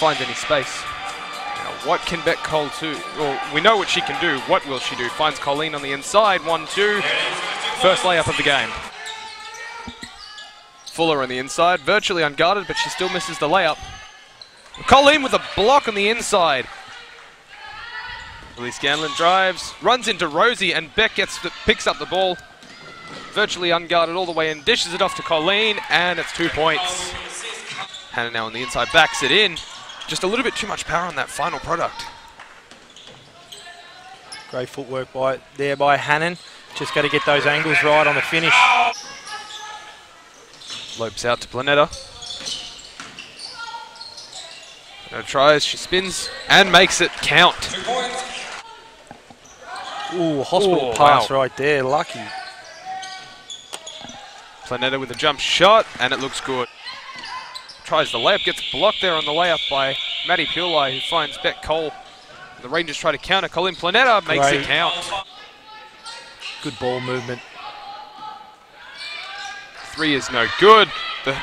finds any space. Now, what can Beck Cole do? Well, we know what she can do. What will she do? Finds Colleen on the inside. One, two. First layup of the game. Fuller on the inside, virtually unguarded, but she still misses the layup. Colleen with a block on the inside. Elise Scanlon drives, runs into Rosie, and Beck gets the, picks up the ball. Virtually unguarded all the way and dishes it off to Colleen, and it's two points. Hannah now on the inside backs it in. Just a little bit too much power on that final product. Great footwork by there by Hannon. Just got to get those angles right on the finish. Lopes out to Planeta. Planeta tries, she spins, and makes it count. Ooh, hospital Ooh, pass wow. right there. Lucky. Planeta with a jump shot, and it looks good. Tries the layup, gets blocked there on the layup by Maddie Pulai, who finds Beck Cole. The Rangers try to counter. Colleen Planeta makes Great. it count. Good ball movement. Three is no good. The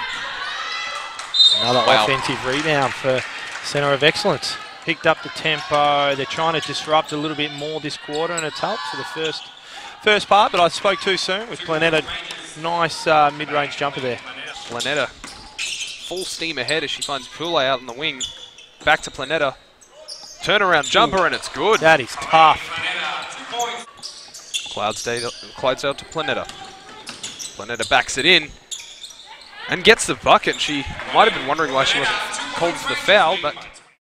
Another Wow. offensive rebound for Centre of Excellence. Picked up the tempo. They're trying to disrupt a little bit more this quarter, and it's helped for the first first part. But I spoke too soon with Planeta. Nice uh, mid-range jumper there. Planeta full steam ahead as she finds Pulai out on the wing. Back to Planeta. Turnaround jumper, and it's good. That is tough. Cloudsdale, Clydesdale to Planeta. Planeta backs it in and gets the bucket. She might have been wondering why she wasn't called for the foul, but